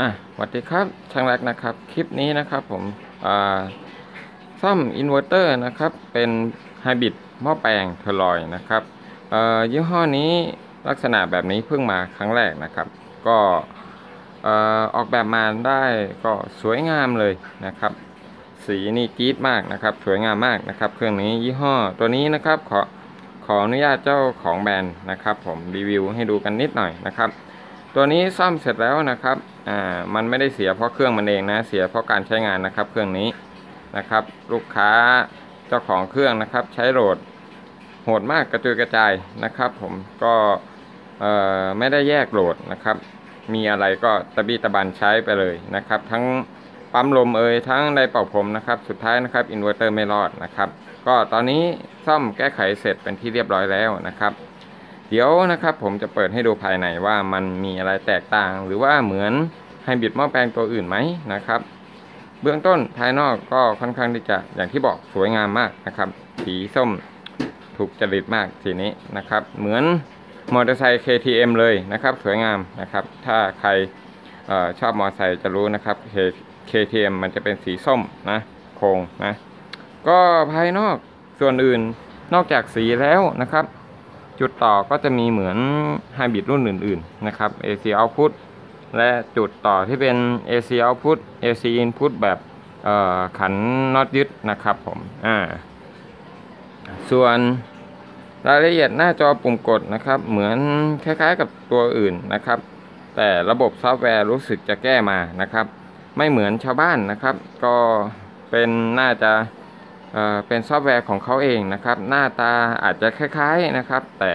อะสวัสดีครับช่างแรกนะครับ คลิปนี้นะครับผมซ่อมอินเวอร์เตอร์นะครับ เป็นไฮบริดหม้อแปลง toroid นะครับยี่ห้อนี้ลักษณะแบบนี้เพิ่งมาครั้งแรกนะครับ ก็ออออกแบบมาได้ก็สวยงามเลยนะครับ สีนี่จี๊ดมากนะครับ สวยงามมากนะครับ เครื่องนี้ยี่ห้อตัวนี้นะครับขอขออนุญาตเจ้าของแบรนด์นะครับ ผมรีวิวให้ดูกันนิดหน่อยนะครับ ตัวนี้ซ่อมเสร็จแล้วนะครับ อ่า มันไม่ได้เสียเพราะเครื่องมันเองนะ เสียเพราะการใช้งานนะครับ เครื่องนี้นะครับ ลูกค้าเจ้าของเครื่องนะครับ ใช้โหลดโหดมากกระจุยกระจายนะครับ ผมก็เอ่อไม่ได้แยกโหลดนะครับ มีอะไรก็ตะบี้ตะบันใช้ไปเลยนะครับ ทั้งปั๊มลมเอ่ยทั้งไดเป่าผมนะครับ สุดท้ายนะครับอินเวอร์เตอร์ไม่รอดนะครับ ก็ตอนนี้ซ่อมแก้ไขเสร็จเป็นที่เรียบร้อยแล้วนะครับ เดี๋ยวนะครับผมจะเปิดให้ดูภายในว่ามันมีอะไรแตกต่าง หรือว่าเหมือนไฮบริดหม้อแปลงตัวอื่นไหมนะครับ เบื้องต้นภายนอกก็ค่อนข้างที่จะอย่างที่บอกสวยงามมากนะครับ สีส้มถูกจริตมากสีนี้นะครับ เหมือนมอเตอร์ไซค์ KTM เลยนะครับ สวยงามนะครับ ถ้าใครออชอบมอเตอร์ไซค์จะรู้นะครับ K- KTM มันจะเป็นสีส้มนะโครงนะก็ภายนอกส่วนอื่นนอกจากสีแล้วนะครับ จุดต่อก็จะมีเหมือนไฮบริดรุ่นอื่น ๆ นะครับ AC output และจุดต่อที่เป็น AC output AC input แบบขันน็อตยึดนะครับผมอ่าส่วนรายละเอียดหน้าจอปุ่มกดนะครับ เหมือนคล้ายๆกับตัวอื่นนะครับ แต่ระบบซอฟต์แวร์รู้สึกจะแก้มานะครับ ไม่เหมือนชาวบ้านนะครับ ก็เป็นน่าจะ เเป็นซอฟต์แวร์ของเขาเองนะครับ หน้าตาอาจจะคล้ายๆนะครับ แต่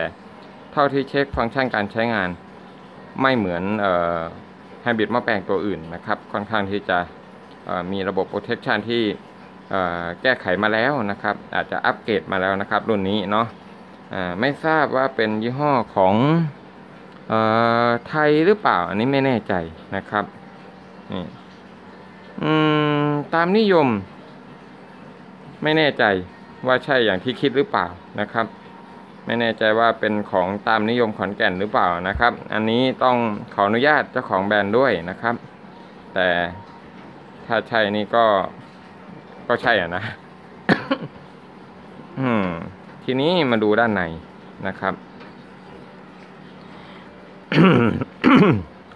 เท่าที่เช็คฟังก์ชันการใช้งาน ไม่เหมือนไฮบริดหม้อแปลงตัวอื่นนะครับ ค่อนข้างที่จะมีระบบ protection ที่แก้ไขมาแล้วนะครับ อาจจะอัปเกรดมาแล้วนะครับ รุ่นนี้เนาะไม่ทราบว่าเป็นยี่ห้อของอไทยหรือเปล่า อันนี้ไม่แน่ใจนะครับนี่ตามนิยม ไม่แน่ใจว่าใช่อย่างที่คิดหรือเปล่านะครับ ไม่แน่ใจว่าเป็นของตามนิยมขอนแก่นหรือเปล่านะครับ อันนี้ต้องขออนุญาตเจ้าของแบรนด์ด้วยนะครับ แต่ถ้าใช่นี่ก็ก็ใช่อะนะอืมทีนี้มาดูด้านในนะครับ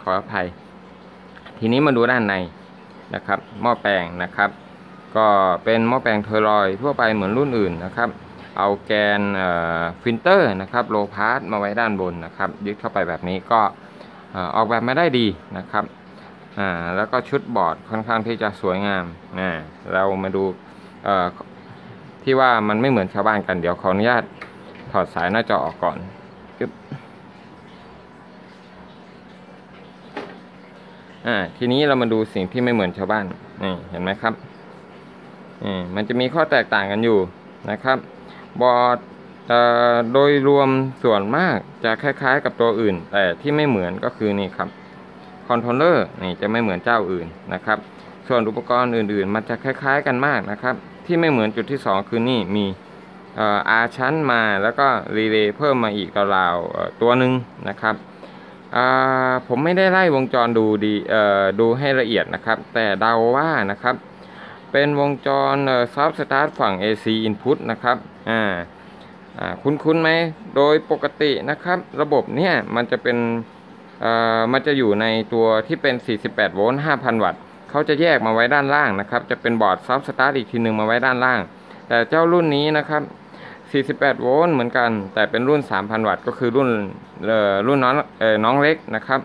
ขออภัย ทีนี้มาดูด้านในนะครับ หม้อแปลงนะครับ ก็เป็นหม้อแปลง toroid ทั่วไปเหมือนรุ่นอื่นนะครับ เอาแกนฟิลเตอร์นะครับ low pass มาไว้ด้านบนนะครับ ยึดเข้าไปแบบนี้ก็ออกแบบมาได้ดีนะครับอ่าแล้วก็ชุดบอร์ดค่อนข้างที่จะสวยงามนะเรามาดูเอ่อที่ว่ามันไม่เหมือนชาวบ้านกันเดี๋ยวขออนุญาตถอดสายหน้าจอออกก่อนจึ๊บอ่าทีนี้เรามาดูสิ่งที่ไม่เหมือนชาวบ้านนี่เห็นไหมครับ นี่มันจะมีข้อแตกต่างกันอยู่นะครับ บอร์ดโดยรวมส่วนมากจะคล้ายๆกับตัวอื่น แต่ที่ไม่เหมือนก็คือนี่ครับcontroller นี่จะไม่เหมือนเจ้าอื่นนะครับ ส่วนอุปกรณ์อื่นๆ มันจะคล้ายๆกันมากนะครับ ที่ไม่เหมือนจุดที่ 2 คือนี่มี R shunt มาแล้วก็รีเลย์เพิ่มมาอีกราวๆตัวหนึ่งนะครับผมไม่ได้ไล่วงจรดูดีดูให้ละเอียดนะครับ แต่เดาว่านะครับ เป็นวงจร soft start ฝั่ง AC input นะครับอ่าอ่าคุ้นๆไหมโดยปกตินะครับ ระบบเนี่ยมันจะเป็นเอ่อมันจะอยู่ในตัวที่เป็น 48 โวลต์ 5,000 วัตต์เขาจะแยกมาไว้ด้านล่างนะครับ จะเป็นบอร์ด soft start อีกทีหนึ่งมาไว้ด้านล่าง แต่เจ้ารุ่นนี้นะครับ 48 โวลต์เหมือนกัน แต่เป็นรุ่น 3,000 วัตต์ ก็คือรุ่นเอ่อรุ่นน้องเอ่อน้องเล็กนะครับ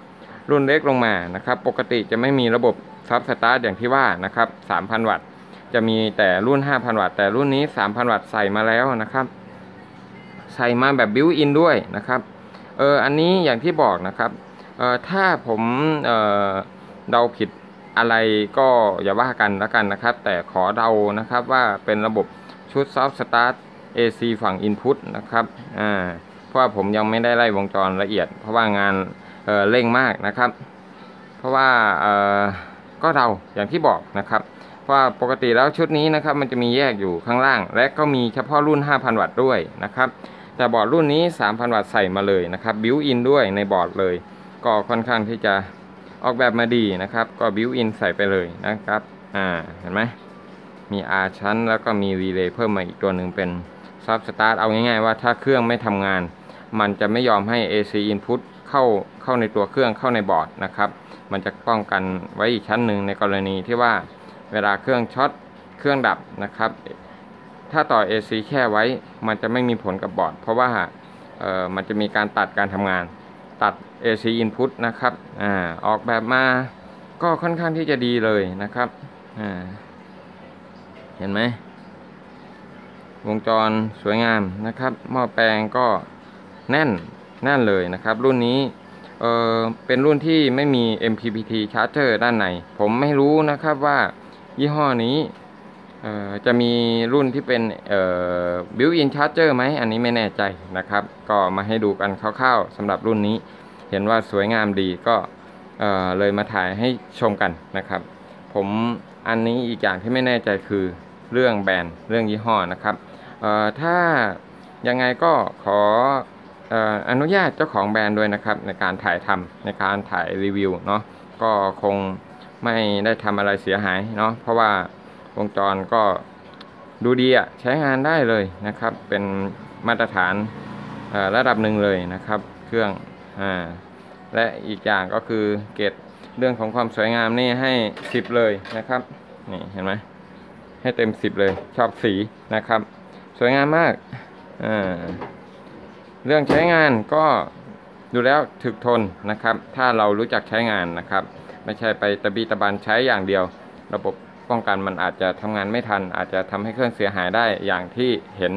รุ่นเล็กลงมานะครับ ปกติจะไม่มีระบบ soft start อย่างที่ว่านะครับ 3,000 วัตต์ จะมีแต่รุ่น 5,000 วัตต์ แต่รุ่นนี้ 3,000 วัตต์ใส่มาแล้วนะครับ ใส่มาแบบ built-in ด้วยนะครับ เออ อันนี้อย่างที่บอกนะครับ เออถ้าผมเออเดาผิดอะไรก็อย่าว่ากันแล้วกันนะครับ แต่ขอเดานะครับว่าเป็นระบบชุด soft start AC ฝั่ง Input นะครับ อ่า เพราะว่าผมยังไม่ได้ไล่วงจรละเอียด เพราะว่างานเออเร่งมากนะครับ เพราะว่าเออก็เดาอย่างที่บอกนะครับ ว่าปกติแล้วชุดนี้นะครับมันจะมีแยกอยู่ข้างล่าง และก็มีเฉพาะรุ่น 5,000 วัตต์ด้วยนะครับแต่บอร์ดรุ่นนี้ 3,000 วัตต์ใส่มาเลยนะครับ built-in ด้วยในบอร์ดเลย ก็ค่อนข้างที่จะออกแบบมาดีนะครับ ก็ built-in ใส่ไปเลยนะครับอ่าเห็นไหมมี R shunt แล้วก็มีรีเลย์เพิ่มมาอีกตัวหนึ่งเป็น soft start เอาง่ายๆว่าถ้าเครื่องไม่ทำงาน มันจะไม่ยอมให้ AC input เข้าเข้าในตัวเครื่องเข้าในบอร์ดนะครับ มันจะป้องกันไว้อีกชั้นหนึ่งในกรณีที่ว่า เวลาเครื่องช็อตเครื่องดับนะครับ ถ้าต่อ AC แค่ไว้มันจะไม่มีผลกับบอร์ด เพราะว่าเอ่อมันจะมีการตัดการทำงาน ตัด AC input นะครับอ่าออกแบบมาก็ค่อนข้างที่จะดีเลยนะครับอ่าเห็นไหมวงจรสวยงามนะครับ หม้อแปลงก็แน่นแน่นเลยนะครับ รุ่นนี้เออเป็นรุ่นที่ไม่มี MPPT charger ด้านใน ผมไม่รู้นะครับว่า ยี่ห้อนี้จะมีรุ่นที่เป็นเอ่อ built-in charger ไหมอันนี้ไม่แน่ใจนะครับ ก็มาให้ดูกันคร่าวๆสำหรับรุ่นนี้ เห็นว่าสวยงามดีก็เอ่อเลยมาถ่ายให้ชมกันนะครับ ผมอันนี้อีกอย่างที่ไม่แน่ใจคือเรื่องแบรนด์เรื่องยี่ห้อนะครับถ้ายังไงก็ขออออนุญาตเจ้าของแบรนด์ด้วยนะครับ ในการถ่ายทำในการถ่ายรีวิวเนาะก็คง ไม่ได้ทำอะไรเสียหายเนาะเพราะว่าวงจรก็ดูดีอะใช้งานได้เลยนะครับ เป็นมาตรฐานระดับหนึ่งเลยนะครับ เครื่องอ่าและอีกอย่างก็คือเกรดเรื่องของความสวยงามนี่ให้สิบเลยนะครับนี่เห็นไหมให้เต็มสิบเลยชอบสีนะครับ สวยงามมากอ่าเรื่องใช้งานก็ดูแล้วถึกทนนะครับ ถ้าเรารู้จักใช้งานนะครับ ไม่ใช่ไปตะบีตะบันใช้อย่างเดียว ระบบป้องกันมันอาจจะทำงานไม่ทัน อาจจะทำให้เครื่องเสียหายได้อย่างที่เห็น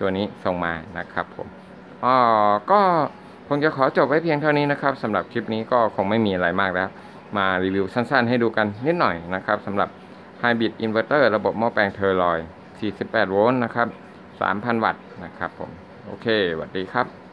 ตัวนี้ส่งมานะครับผมอ๋อก็คงจะขอจบไว้เพียงเท่านี้นะครับสำหรับคลิปนี้ก็คงไม่มีอะไรมากแล้ว มารีวิวสั้นๆ ให้ดูกันนิดหน่อยนะครับสำหรับ Hybrid Inverter ระบบหม้อแปลงเทอร์ลอย 48 โวลต์นะครับ 3,000 วัตต์นะครับผม โอเคสวัสดีครับ